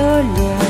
的脸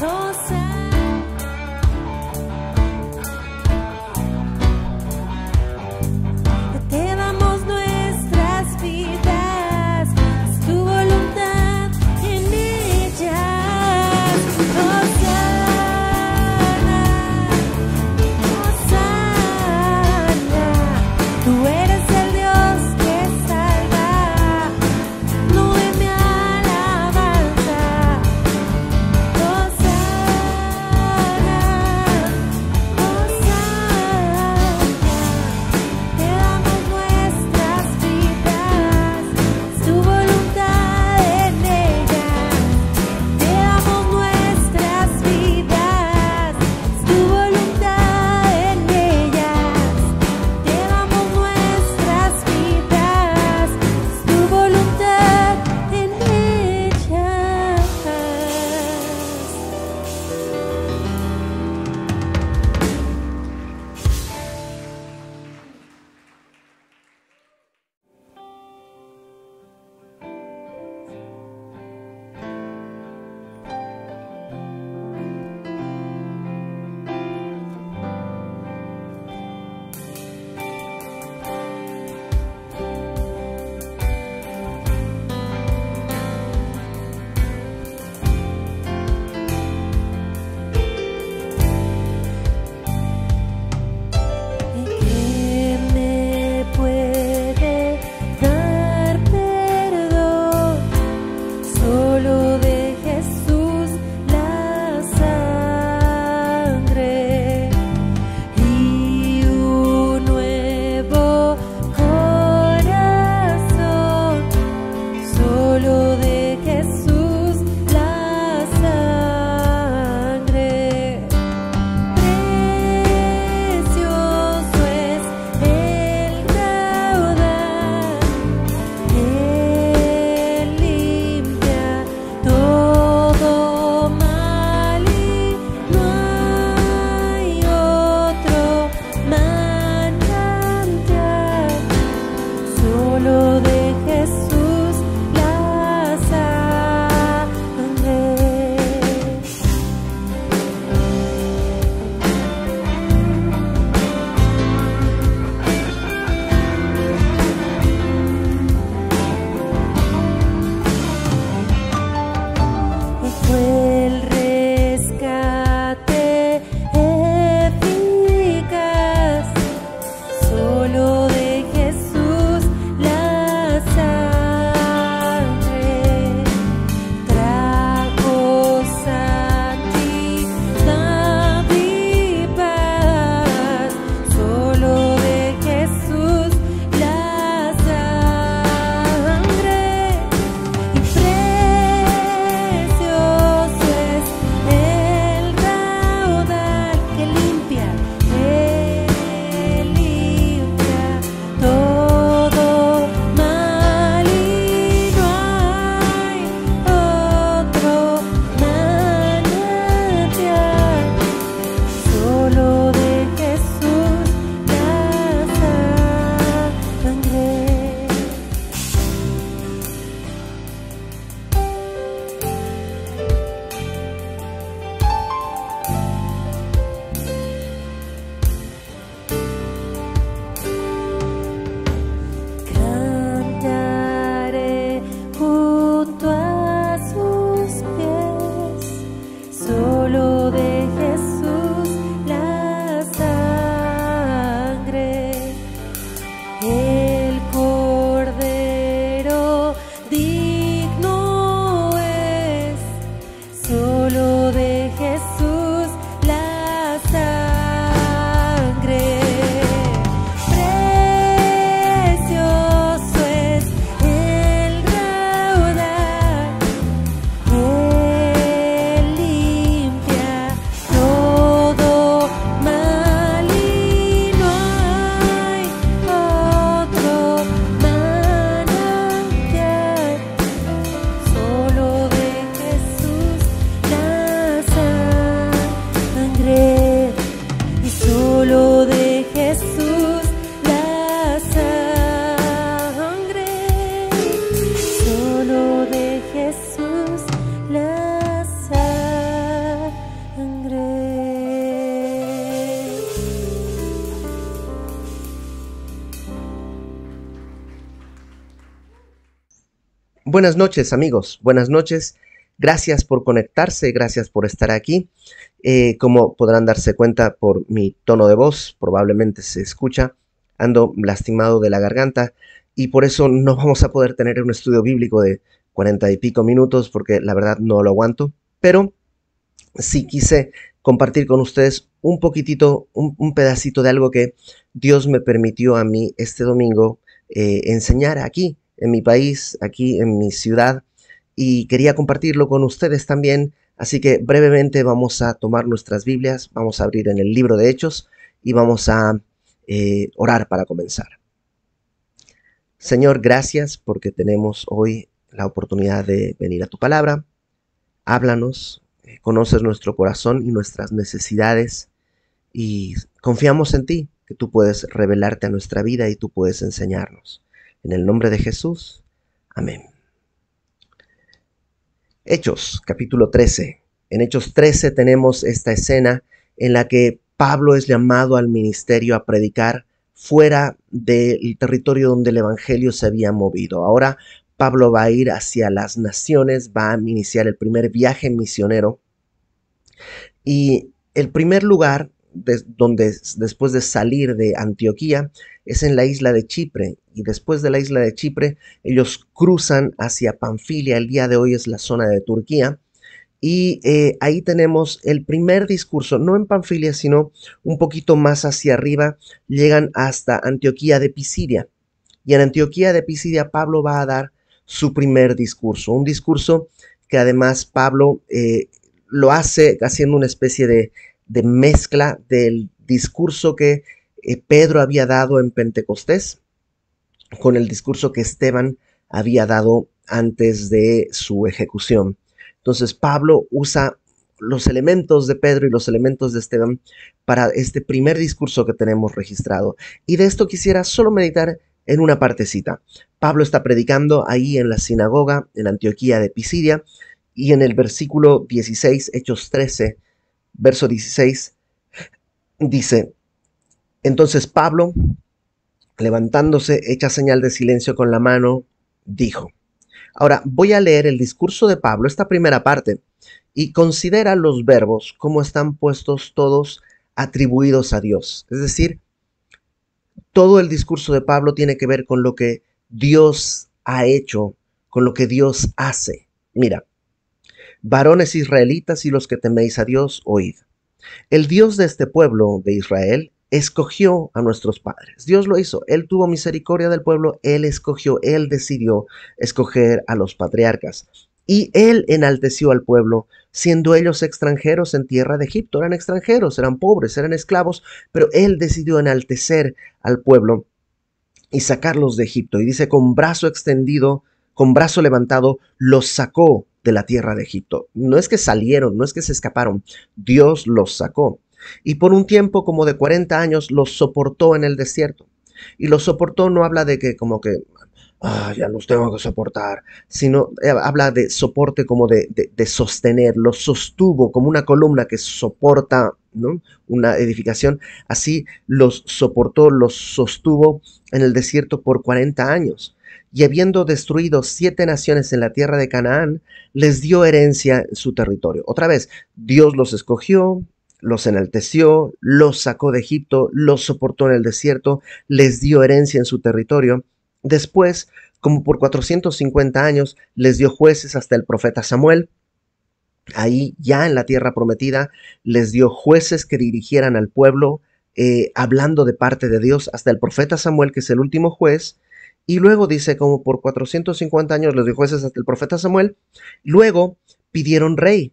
Hosanna. Te Buenas noches amigos, buenas noches. Gracias por conectarse, gracias por estar aquí. Eh, como podrán darse cuenta por mi tono de voz, probablemente se escucha, ando lastimado de la garganta y por eso no vamos a poder tener un estudio bíblico de cuarenta y pico minutos porque la verdad no lo aguanto, pero sí quise compartir con ustedes un poquitito, un, pedacito de algo que Dios me permitió a mí este domingo eh, enseñar aquí, en mi país, aquí en mi ciudad, y quería compartirlo con ustedes también. Así que brevemente vamos a tomar nuestras Biblias, vamos a abrir en el libro de Hechos y vamos a eh, orar para comenzar. Señor, gracias porque tenemos hoy la oportunidad de venir a tu palabra. Háblanos, eh, conoces nuestro corazón y nuestras necesidades y confiamos en ti, que tú puedes revelarte a nuestra vida y tú puedes enseñarnos. En el nombre de Jesús, amén. Hechos, capítulo 13. En Hechos 13 tenemos esta escena en la que Pablo es llamado al ministerio a predicar fuera del territorio donde el Evangelio se había movido. Ahora Pablo va a ir hacia las naciones, va a iniciar el primer viaje misionero. Y el primer lugar donde después de salir de Antioquía es en la isla de Chipre. Y después de la isla de Chipre ellos cruzan hacia Panfilia, el día de hoy es la zona de Turquía. Y eh, ahí tenemos el primer discurso, no en Panfilia sino un poquito más hacia arriba, llegan hasta Antioquía de Pisidia. Y en Antioquía de Pisidia Pablo va a dar su primer discurso, un discurso que además Pablo eh, lo hace haciendo una especie de de mezcla del discurso que eh, Pedro había dado en Pentecostés con el discurso que Esteban había dado antes de su ejecución. Entonces Pablo usa los elementos de Pedro y los elementos de Esteban para este primer discurso que tenemos registrado. Y de esto quisiera solo meditar en una partecita. Pablo está predicando ahí en la sinagoga en Antioquía de Pisidia y en el versículo 16, Hechos 13, verso 16, dice, entonces Pablo, levantándose, hecha señal de silencio con la mano, dijo, ahora voy a leer el discurso de Pablo, esta primera parte, y considera los verbos como están puestos todos atribuidos a Dios. Es decir, todo el discurso de Pablo tiene que ver con lo que Dios ha hecho, con lo que Dios hace. Mira, Varones israelitas y los que teméis a Dios, oíd. El Dios de este pueblo de Israel escogió a nuestros padres. Dios lo hizo. Él tuvo misericordia del pueblo. Él escogió, él decidió escoger a los patriarcas. Y él enalteció al pueblo, siendo ellos extranjeros en tierra de Egipto. Eran extranjeros, eran pobres, eran esclavos, pero él decidió enaltecer al pueblo y sacarlos de Egipto. Y dice, con brazo extendido, con brazo levantado, los sacó de la tierra de Egipto. No es que salieron, no es que se escaparon, Dios los sacó. Y por un tiempo como de 40 años los soportó en el desierto. Y los soportó no habla de que como que, ah, ya los tengo que soportar, sino eh, habla de soporte como de, de, sostener, los sostuvo como una columna que soporta una edificación. Así los soportó, los sostuvo en el desierto por 40 años y habiendo destruido siete naciones en la tierra de Canaán, les dio herencia en su territorio. Otra vez, Dios los escogió, los enalteció, los sacó de Egipto, los soportó en el desierto, les dio herencia en su territorio. Después, como por 450 años, les dio jueces hasta el profeta Samuel. Ahí, ya en la tierra prometida, les dio jueces que dirigieran al pueblo, eh, hablando de parte de Dios, hasta el profeta Samuel, que es el último juez, y luego dice, como por 450 años los dio jueces hasta el profeta Samuel, luego pidieron rey.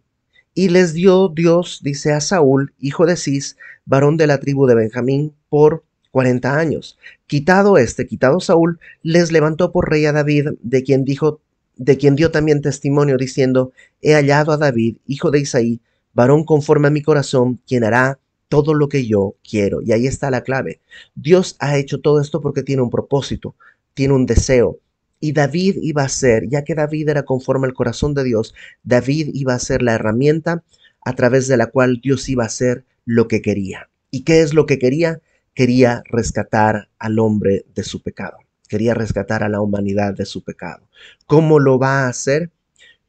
Y les dio Dios, dice a Saúl, hijo de Cis, varón de la tribu de Benjamín, por 40 años. Quitado este, quitado Saúl, les levantó por rey a David, de quien dijo, de quien dio también testimonio, diciendo, he hallado a David, hijo de Isaí, varón conforme a mi corazón, quien hará todo lo que yo quiero. Y ahí está la clave. Dios ha hecho todo esto porque tiene un propósito tiene un deseo. Y David iba a ser, ya que David era conforme al corazón de Dios, David iba a ser la herramienta a través de la cual Dios iba a hacer lo que quería. ¿Y qué es lo que quería? Quería rescatar al hombre de su pecado. quería rescatar a la humanidad de su pecado. ¿Cómo lo va a hacer?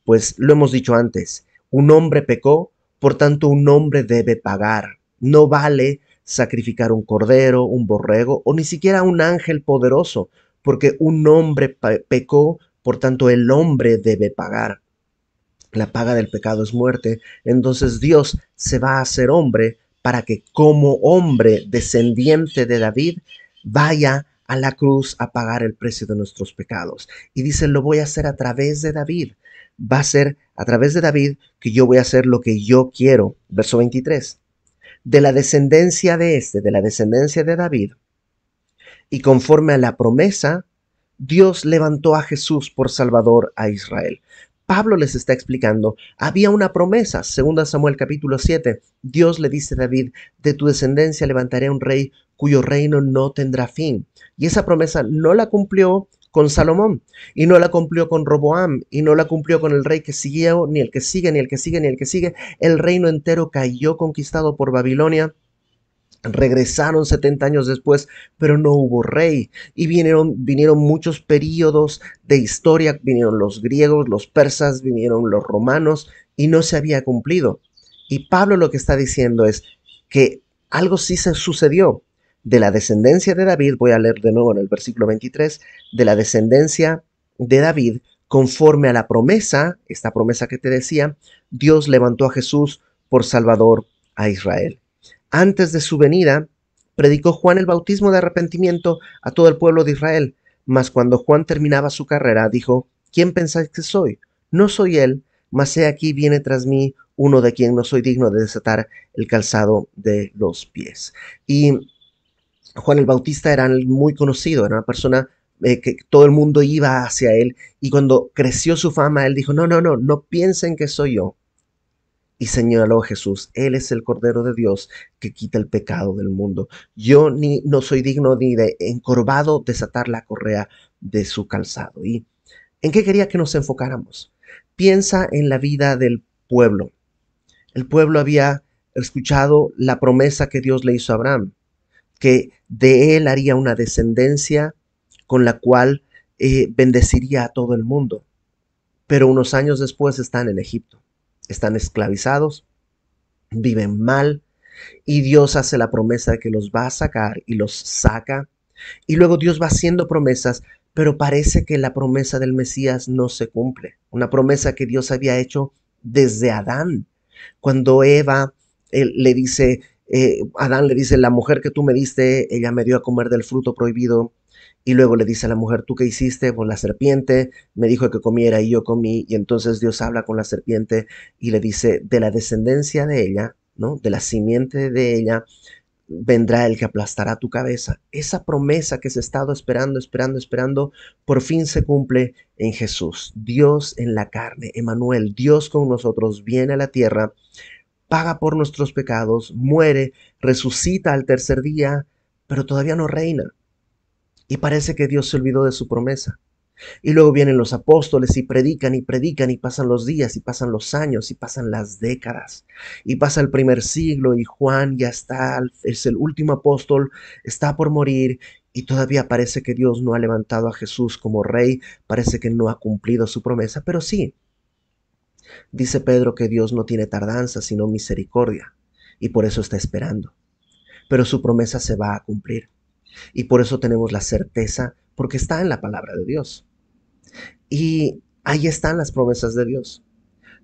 Pues lo hemos dicho antes, un hombre pecó, por tanto un hombre debe pagar. No vale sacrificar un cordero, un borrego o ni siquiera un ángel poderoso, porque un hombre pecó, por tanto el hombre debe pagar. La paga del pecado es muerte, entonces Dios se va a hacer hombre para que como hombre descendiente de David vaya a la cruz a pagar el precio de nuestros pecados. Y dice, lo voy a hacer a través de David. Va a ser a través de David que yo voy a hacer lo que yo quiero. Verso 23. De la descendencia de este, de la descendencia de David, y conforme a la promesa, Dios levantó a Jesús por Salvador a Israel. Pablo les está explicando, había una promesa, 2 Samuel capítulo 7, Dios le dice a David, de tu descendencia levantaré un rey cuyo reino no tendrá fin. Y esa promesa no la cumplió con Salomón, y no la cumplió con Roboam, y no la cumplió con el rey que siguió, ni el que sigue, ni el que sigue, ni el que sigue. El reino entero cayó conquistado por Babilonia regresaron 70 años después, pero no hubo rey. Y vinieron, vinieron muchos periodos de historia, vinieron los griegos, los persas, vinieron los romanos, y no se había cumplido. Y Pablo lo que está diciendo es que algo sí se sucedió. De la descendencia de David, voy a leer de nuevo en el versículo 23, de la descendencia de David, conforme a la promesa, esta promesa que te decía, Dios levantó a Jesús por Salvador a Israel. Antes de su venida, predicó Juan el bautismo de arrepentimiento a todo el pueblo de Israel. Mas cuando Juan terminaba su carrera, dijo, ¿quién pensáis que soy? No soy él, mas he aquí viene tras mí uno de quien no soy digno de desatar el calzado de los pies. Y Juan el Bautista era muy conocido, era una persona eh, que todo el mundo iba hacia él y cuando creció su fama, él dijo, no, no, no, no piensen que soy yo, y señaló Jesús, Él es el Cordero de Dios que quita el pecado del mundo. Yo ni no soy digno ni de encorvado desatar la correa de su calzado. ¿Y en qué quería que nos enfocáramos? Piensa en la vida del pueblo. El pueblo había escuchado la promesa que Dios le hizo a Abraham, que de él haría una descendencia con la cual eh, bendeciría a todo el mundo. Pero unos años después están en Egipto están esclavizados, viven mal, y Dios hace la promesa de que los va a sacar y los saca. Y luego Dios va haciendo promesas, pero parece que la promesa del Mesías no se cumple. Una promesa que Dios había hecho desde Adán. Cuando Eva le dice, eh, Adán le dice, la mujer que tú me diste, ella me dio a comer del fruto prohibido y luego le dice a la mujer, ¿tú qué hiciste? Pues la serpiente me dijo que comiera y yo comí. Y entonces Dios habla con la serpiente y le dice, de la descendencia de ella, ¿no? De la simiente de ella, vendrá el que aplastará tu cabeza. Esa promesa que se ha estado esperando, esperando, esperando, por fin se cumple en Jesús. Dios en la carne, Emanuel, Dios con nosotros, viene a la tierra, paga por nuestros pecados, muere, resucita al tercer día, pero todavía no reina. Y parece que Dios se olvidó de su promesa. Y luego vienen los apóstoles y predican y predican y pasan los días y pasan los años y pasan las décadas. Y pasa el primer siglo y Juan ya está, es el último apóstol, está por morir y todavía parece que Dios no ha levantado a Jesús como rey, parece que no ha cumplido su promesa, pero sí. Dice Pedro que Dios no tiene tardanza, sino misericordia, y por eso está esperando. Pero su promesa se va a cumplir. Y por eso tenemos la certeza, porque está en la palabra de Dios. Y ahí están las promesas de Dios.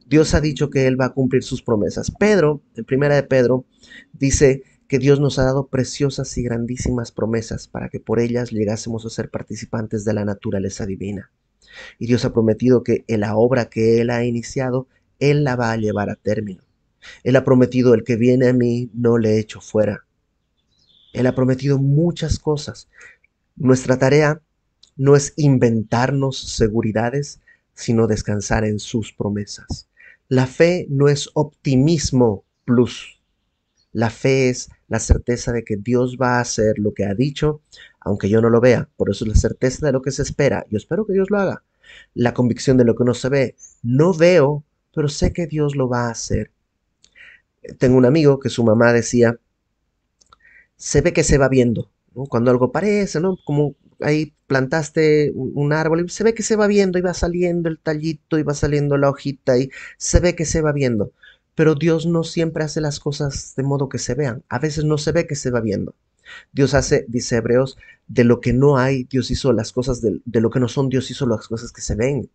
Dios ha dicho que Él va a cumplir sus promesas. Pedro, en primera de Pedro, dice que Dios nos ha dado preciosas y grandísimas promesas para que por ellas llegásemos a ser participantes de la naturaleza divina. Y Dios ha prometido que en la obra que Él ha iniciado, Él la va a llevar a término. Él ha prometido, el que viene a mí, no le echo fuera. Él ha prometido muchas cosas. Nuestra tarea no es inventarnos seguridades, sino descansar en sus promesas. La fe no es optimismo plus. La fe es la certeza de que Dios va a hacer lo que ha dicho, aunque yo no lo vea. Por eso es la certeza de lo que se espera. Yo espero que Dios lo haga. La convicción de lo que no se ve. No veo, pero sé que Dios lo va a hacer. Tengo un amigo que su mamá decía se ve que se va viendo, Cuando algo parece, ¿no? Como ahí plantaste un árbol se ve que se va viendo y va saliendo el tallito y va saliendo la hojita y se ve que se va viendo. Pero Dios no siempre hace las cosas de modo que se vean. A veces no se ve que se va viendo. Dios hace, dice Hebreos, de lo que no hay, Dios hizo las cosas, de lo que no son, Dios hizo las cosas que se ven.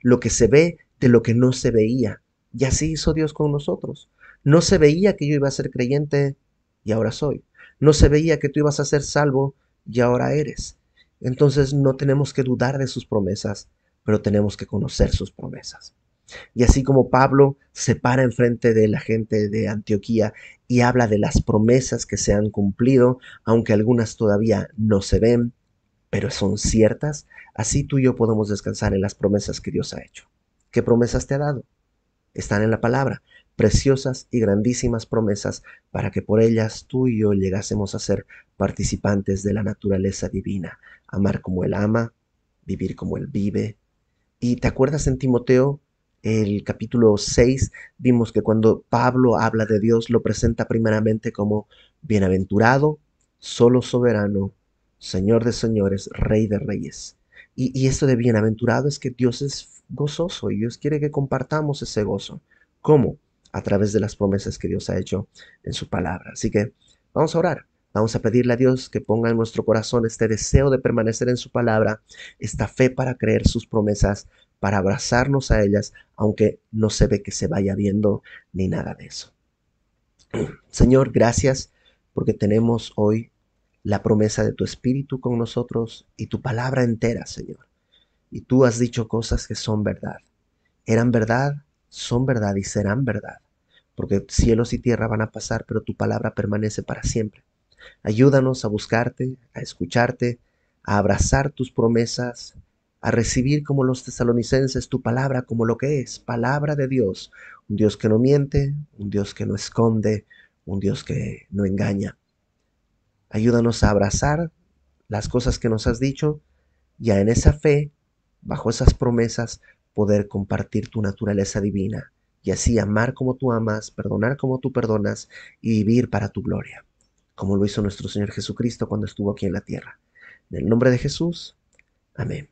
Lo que se ve de lo que no se veía. Y así hizo Dios con nosotros. No se veía que yo iba a ser creyente y ahora soy. No se veía que tú ibas a ser salvo y ahora eres. Entonces no tenemos que dudar de sus promesas, pero tenemos que conocer sus promesas. Y así como Pablo se para enfrente de la gente de Antioquía y habla de las promesas que se han cumplido, aunque algunas todavía no se ven, pero son ciertas, así tú y yo podemos descansar en las promesas que Dios ha hecho. ¿Qué promesas te ha dado? Están en la palabra, preciosas y grandísimas promesas para que por ellas tú y yo llegásemos a ser participantes de la naturaleza divina, amar como Él ama, vivir como Él vive. Y te acuerdas en Timoteo, el capítulo 6, vimos que cuando Pablo habla de Dios lo presenta primeramente como bienaventurado, solo soberano, Señor de señores, Rey de reyes. Y, y esto de bienaventurado es que Dios es gozoso y Dios quiere que compartamos ese gozo. ¿Cómo? A través de las promesas que Dios ha hecho en su palabra. Así que vamos a orar. Vamos a pedirle a Dios que ponga en nuestro corazón este deseo de permanecer en su palabra, esta fe para creer sus promesas, para abrazarnos a ellas, aunque no se ve que se vaya viendo ni nada de eso. Señor, gracias porque tenemos hoy la promesa de tu Espíritu con nosotros y tu palabra entera, Señor. Y tú has dicho cosas que son verdad. Eran verdad, son verdad y serán verdad. Porque cielos y tierra van a pasar, pero tu palabra permanece para siempre. Ayúdanos a buscarte, a escucharte, a abrazar tus promesas, a recibir como los tesalonicenses tu palabra como lo que es, palabra de Dios, un Dios que no miente, un Dios que no esconde, un Dios que no engaña. Ayúdanos a abrazar las cosas que nos has dicho y a en esa fe, bajo esas promesas, poder compartir tu naturaleza divina y así amar como tú amas, perdonar como tú perdonas y vivir para tu gloria como lo hizo nuestro Señor Jesucristo cuando estuvo aquí en la tierra. En el nombre de Jesús, amén.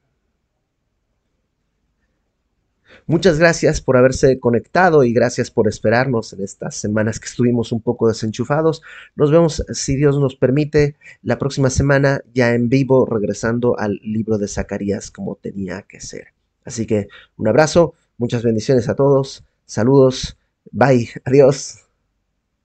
Muchas gracias por haberse conectado y gracias por esperarnos en estas semanas que estuvimos un poco desenchufados. Nos vemos, si Dios nos permite, la próxima semana ya en vivo, regresando al libro de Zacarías como tenía que ser. Así que un abrazo, muchas bendiciones a todos, saludos, bye, adiós.